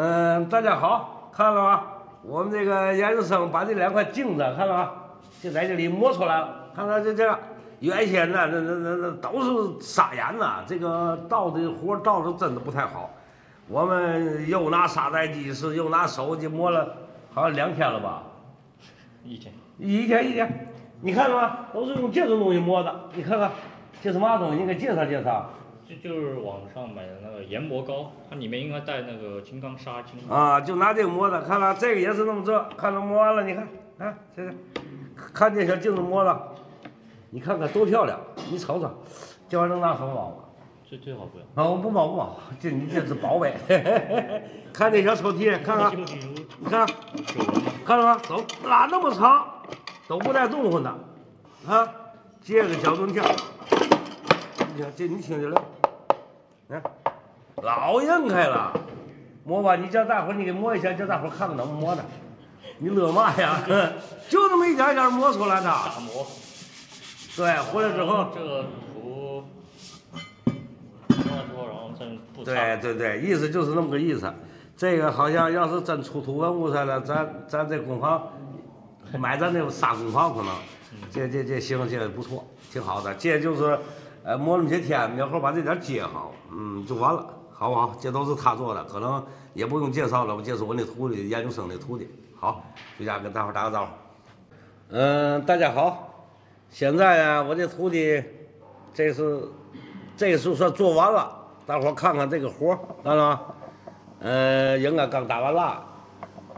嗯，大家好，看了吗？我们这个研究生把这两块镜子看了吗？就在这里磨出来了，看看这这样，原先呢，那那那那都是砂眼呐，这个倒的活倒的真的不太好。我们又拿砂带机是又拿手机磨了，好像两天了吧？一天。一天一天，你看了吗？都是用这种东西磨的，你看看，这是嘛东西？你给介绍介绍。这就是网上买的那个研磨膏，它里面应该带那个金刚砂金。啊，就拿这个磨的，看了这个也是那么做，看了磨完了，你看，啊，这个，看这小镜子磨的，你看看多漂亮，你瞅瞅，这玩意儿能拿手摸吗？这最好不要。啊，我不保不保，这你这是宝贝。看这小抽屉，看看，你看，看到吗？走拉那么长，都不带动混的，啊，这个小盾条，你看这你听见了？哎，老硬开了，摸吧，你叫大伙儿你给摸一下，叫大伙儿看看怎么摸的。你乐嘛呀？就那么一点点摸出来的。打磨。对，回来之后。这个涂，磨完之后，然后真不对对对，意思就是那么个意思。这个好像要是真出土文物来了，咱咱这工坊买咱那个砂工坊可能，这这这行，这不错，挺好的。这就是。呃，磨那么些天，明后把这点接好，嗯，就完了，好不好？这都是他做的，可能也不用介绍了，我这是我那徒弟，研究生的徒弟。好，回家跟大伙打个招呼。嗯，大家好，现在啊，我这徒弟，这是，这是算做完了，大伙看看这个活，看了吗？嗯，应该刚打完蜡，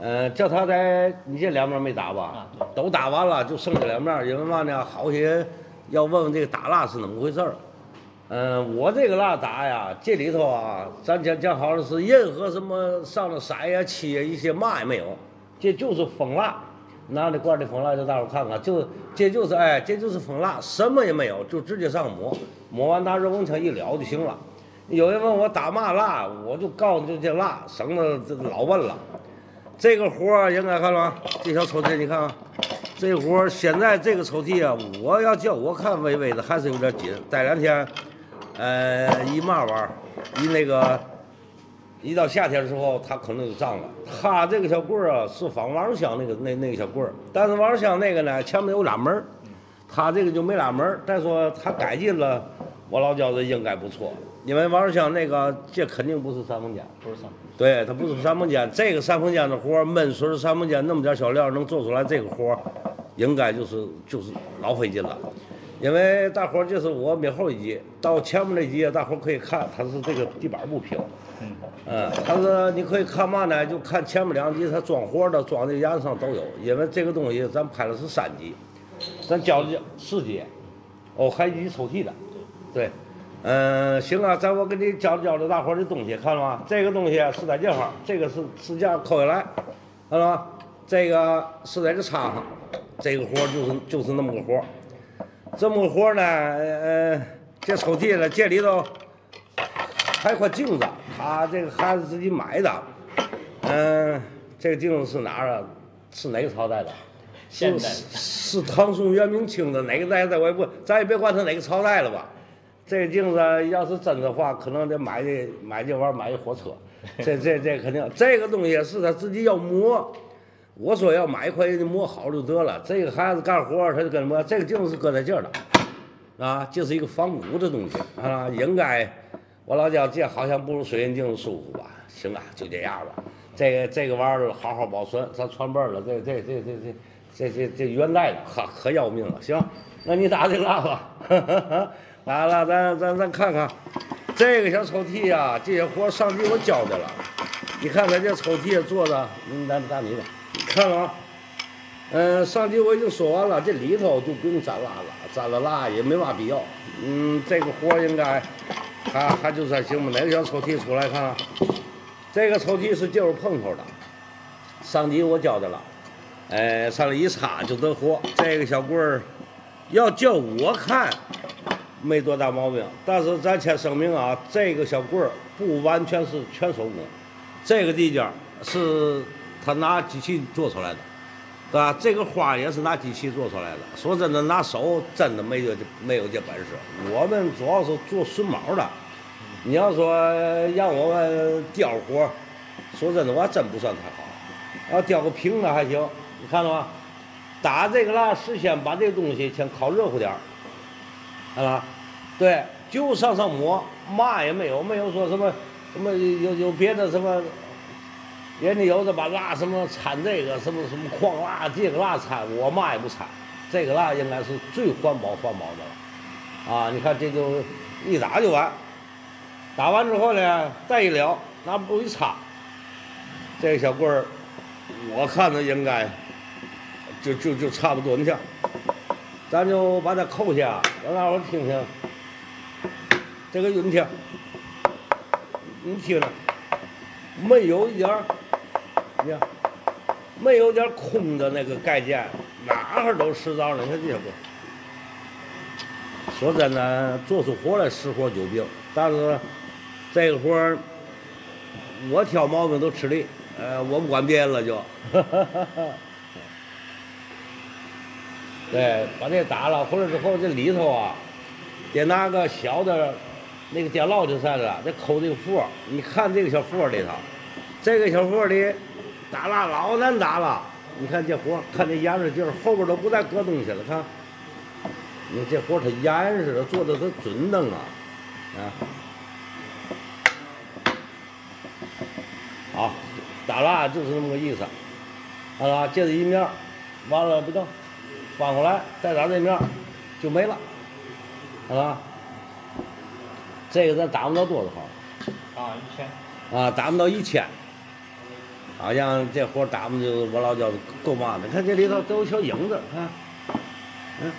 嗯，叫他在，你这两面没打吧？都打完了，就剩这两面，因为嘛呢，好些。要问问这个打蜡是怎么回事儿？嗯，我这个蜡打呀，这里头啊，咱讲讲好了是任何什么上了色呀、漆呀，一些嘛也没有，这就是蜂蜡，拿那罐的蜂蜡，叫大伙看看，就这就是哎，这就是蜂蜡，什么也没有，就直接上抹，抹完拿热风枪一燎就行了。有人问我打嘛蜡，我就告诉就这蜡，省得这老问了。这个活儿应该看了吗？这小抽屉你看看。这活儿现在这个抽屉啊，我要叫我看微微的还是有点紧。待两天，呃，一嘛玩儿，一那个，一到夏天的时候，它可能就胀了。它这个小棍儿啊，是仿王香那个那那个小棍儿，但是王香那个呢，前面有俩门儿，它这个就没俩门儿。再说它改进了，我老觉得应该不错。因为王香那个，这肯定不是三凤间，不是三。对，它不是三凤间，这个三凤间的活儿，闷水三凤间那么点小料能做出来这个活儿。应该就是就是老费劲了，因为大伙儿这是我每后一级，到前面那级大伙儿可以看，它是这个地板不平，嗯，它是你可以看嘛呢？就看前面两级，它装活的装的颜上都有，因为这个东西咱拍的是三级，咱教的四级，哦，还一抽屉的，对，嗯，行啊，咱我给你教教这大伙儿的东西，看了吗？这个东西是在这方这个是是这样抠下来，看了吗？这个是在这插上。这个活就是就是那么个活这么个活呢，呃，这抽屉了，这里头还块镜子，他这个孩子自己买的，嗯，这个镜子是哪儿啊？是哪个朝代的？现代是唐宋元明清的哪个代的？我也不，咱也别管它哪个朝代了吧。这个镜子要是真的话，可能得买这买这玩意儿买一火车。这这这肯定，这个东西是他自己要磨。我说要买一块的磨好就得了。这个孩子干活他就跟磨。这个镜子是搁在这儿的，啊，这是一个仿古的东西啊。应该我老讲这好像不如水银镜子舒服吧？行啊，就这样吧。这个这个玩意儿好好保存，咱传辈儿了。这这这这这这这这元代的，可可要命了。行，那你打这蜡吧。来了，咱咱咱看看这个小抽屉呀，这些活上帝我教的了。你看看这抽屉做的，嗯，咱打你的。看了啊？嗯，上集我已经说完了，这里头就不用粘蜡了，粘了蜡也没嘛必要。嗯，这个活应该还还就算行吧。哪个小抽屉出来看看？这个抽屉是就是碰头的，上集我教的了。哎，上来一插就得活。这个小棍儿要叫我看没多大毛病，但是咱先声明啊，这个小棍儿不完全是全手工，这个地界是。他拿机器做出来的，是吧？这个花也是拿机器做出来的。说真的，拿手真的没有没有这本事。我们主要是做榫卯的。你要说让我们雕活，说真的，我还真不算太好。要雕个平的还行，你看到吗？打这个蜡，事先把这个东西先烤热乎点儿，看了吧？对，就上上抹，嘛也没有，没有说什么什么有有别的什么，人家有的把蜡什么掺这个什么什么矿蜡，这个蜡掺，我嘛也不掺，这个蜡应该是最环保环保的了，啊，你看这就一打就完，打完之后呢，再一撩，拿布一擦，这个小棍儿，我看着应该就就就差不多，你看，咱就把它扣下，让大伙儿听听。这个云听，你听着，没有一点儿，呀，没有点空的那个盖件，哪哈都实着呢。你看这不？说真的，做出活来实活久病，但是这个活儿，我挑毛病都吃力，呃，我不管别人了就。对，把这打了回来之后，这里头啊，得拿个小的。那个电烙就算了，得抠这个缝你看这个小缝里头，这个小缝里打蜡老难打了。你看这活看这严实劲儿，后边都不带搁东西了。看，你看这活它严实的，做的它准当啊，啊。好，打蜡就是那么个意思。好了，接着一面，完了不动，翻过来再打这面，就没了，好吧？这个咱打不到多少号？啊，一千。啊，打不到一千。好像这活打不就我老觉得够慢的。看这里头都有小影子，看，嗯，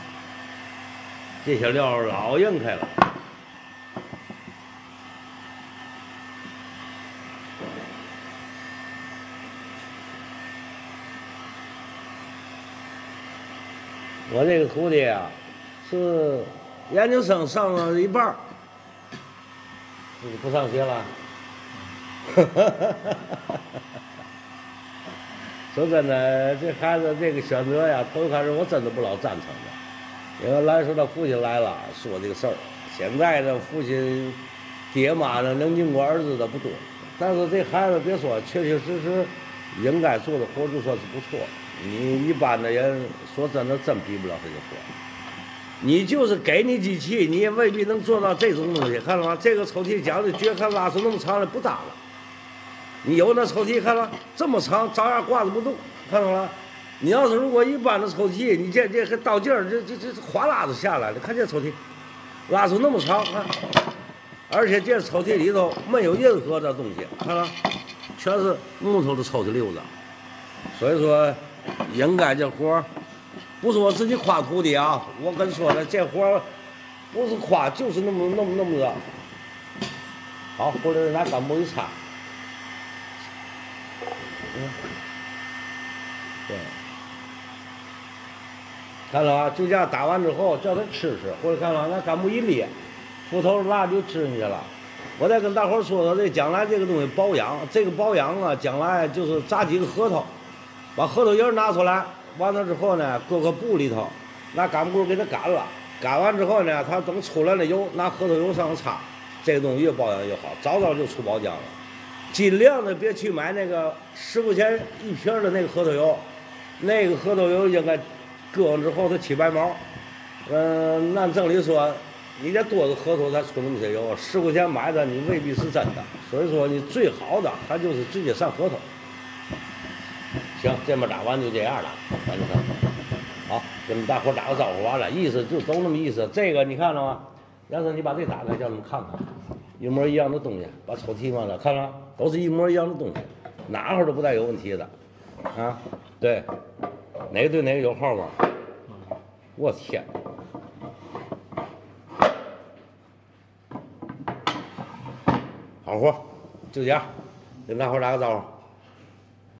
这些料老硬开了。我这个徒弟啊，是研究生上了一半儿。你不上学了？说真的，这孩子这个选择呀，头开始我真的不老赞成的。因为来说他父亲来了，说这个事儿。现在的父亲、爹妈呢，能拧过儿子的不多。但是这孩子别说，确确实实应该做的活就算是不错。你一般的人，说真的，真比不了这个活。你就是给你机器，你也未必能做到这种东西，看到吗？这个抽屉讲的绝看拉出那么长的不脏了。你有那抽屉，看了这么长，照样挂着不动，看到了？你要是如果一般的抽屉，你这这还倒劲儿，这这这哗啦就下来了。看这抽屉，拉出那么长，看，而且这抽屉里头没有任何的东西，看了，全是木头的抽屉溜子。所以说，应该这活儿。不是我自己夸徒弟啊，我跟你说的，这活儿不是夸，就是那么那么那么个。好，回来拿干布一擦。嗯，对，看了啊，就这样打完之后，叫他吃吃，或者看了，拿干布一捏，斧头拉就吃进去了。我再跟大伙说说这将来这个东西保养，这个保养啊，将来就是炸几个核桃，把核桃叶拿出来。完了之后呢，搁个布里头，拿干布给它干了。干完之后呢，它等出来了油，拿核桃油上擦，这个东西越保养越好，早早就出包浆了。尽量的别去买那个十块钱一瓶的那个核桃油，那个核桃油应该搁完之后它起白毛。嗯，按正理说，你得多个核桃才出那么些油？十块钱买的你未必是真的。所以说，你最好的还就是直接上核桃。行，这面打完就这样了，反正好，跟大伙打个招呼完了，意思就都那么意思。这个你看了吗？杨生，你把这打开，叫他们看看，一模一样的东西，把抽屉放了，看看，都是一模一样的东西，哪块都不带有问题的，啊，对，哪个对哪个有号吗？我天，好活，就这样，跟大伙打个招呼。